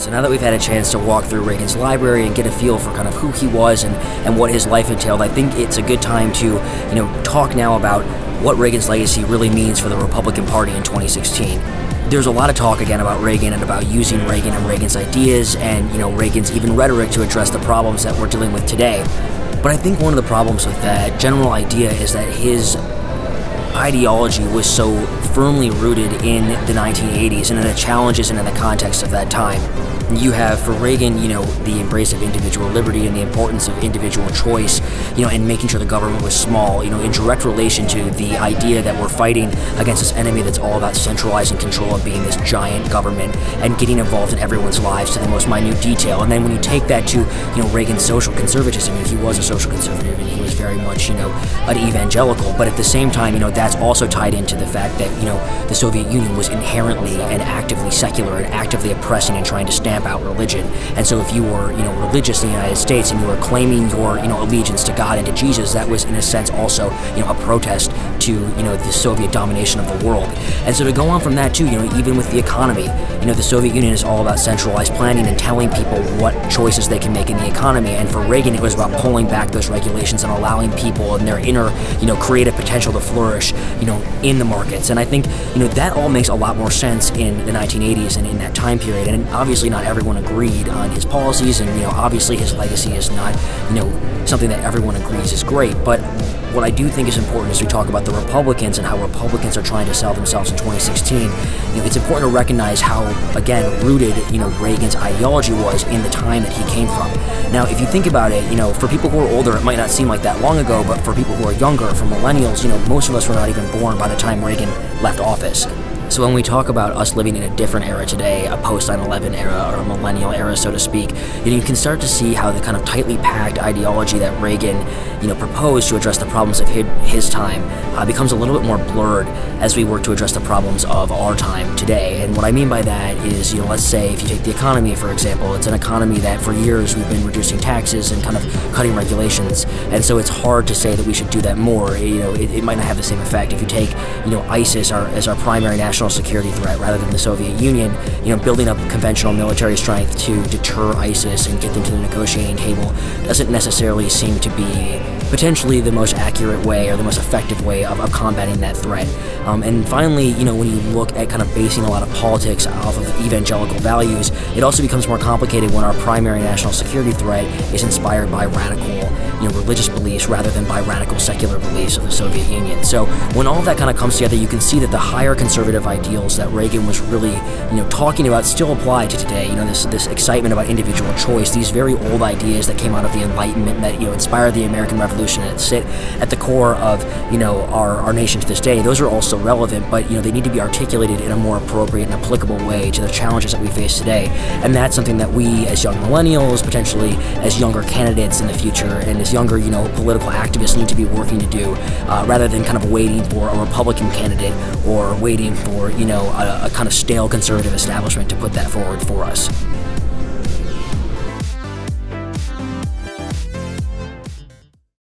So now that we've had a chance to walk through Reagan's library and get a feel for kind of who he was and, and what his life entailed, I think it's a good time to, you know, talk now about what Reagan's legacy really means for the Republican Party in 2016 there's a lot of talk again about Reagan and about using Reagan and Reagan's ideas and you know Reagan's even rhetoric to address the problems that we're dealing with today. But I think one of the problems with that general idea is that his ideology was so firmly rooted in the 1980s and in the challenges and in the context of that time. You have for Reagan, you know, the embrace of individual liberty and the importance of individual choice, you know, and making sure the government was small, you know, in direct relation to the idea that we're fighting against this enemy that's all about centralizing control and being this giant government and getting involved in everyone's lives to the most minute detail. And then when you take that to, you know, Reagan's social conservatism, he was a social conservative and he was very much, you know, an evangelical, but at the same time, you know, that's also tied into the fact that, you know, the Soviet Union was inherently and actively secular and actively oppressing and trying to stamp about religion. And so if you were, you know, religious in the United States and you were claiming your, you know, allegiance to God and to Jesus, that was in a sense also, you know, a protest to, you know, the Soviet domination of the world. And so to go on from that too, you know, even with the economy, you know, the Soviet Union is all about centralized planning and telling people what choices they can make in the economy. And for Reagan, it was about pulling back those regulations and allowing people and their inner, you know, creative potential to flourish, you know, in the markets. And I think, you know, that all makes a lot more sense in the 1980s and in that time period. And obviously not everyone agreed on his policies, and you know, obviously his legacy is not, you know, something that everyone agrees is great. But what I do think is important is we talk about the Republicans and how Republicans are trying to sell themselves in 2016, you know, it's important to recognize how, again, rooted, you know, Reagan's ideology was in the time that he came from. Now, if you think about it, you know, for people who are older, it might not seem like that long ago, but for people who are younger, for millennials, you know, most of us were not even born by the time Reagan left office. So when we talk about us living in a different era today, a post 9/11 era or a millennial era, so to speak, you, know, you can start to see how the kind of tightly packed ideology that Reagan, you know, proposed to address the problems of his time uh, becomes a little bit more blurred as we work to address the problems of our time today. And what I mean by that is, you know, let's say if you take the economy for example, it's an economy that for years we've been reducing taxes and kind of cutting regulations, and so it's hard to say that we should do that more. You know, it, it might not have the same effect if you take, you know, ISIS our, as our primary national national security threat rather than the Soviet Union, you know, building up conventional military strength to deter ISIS and get them to the negotiating table doesn't necessarily seem to be potentially the most accurate way or the most effective way of, of combating that threat. Um, and finally, you know, when you look at kind of basing a lot of politics off of evangelical values, it also becomes more complicated when our primary national security threat is inspired by radical, you know, religious beliefs rather than by radical secular beliefs of the Soviet Union. So when all of that kind of comes together, you can see that the higher conservative ideals that Reagan was really, you know, talking about still apply to today. You know, this this excitement about individual choice, these very old ideas that came out of the Enlightenment that you know inspired the American Revolution and sit at the core of you know our, our nation to this day. Those are also relevant, but you know they need to be articulated in a more appropriate and applicable way to the challenges that we face today. And that's something that we, as young millennials, potentially as younger candidates in the future, and as younger you know political activists, need to be working to do, uh, rather than kind of waiting for a Republican candidate or waiting for you know, a, a kind of stale conservative establishment to put that forward for us.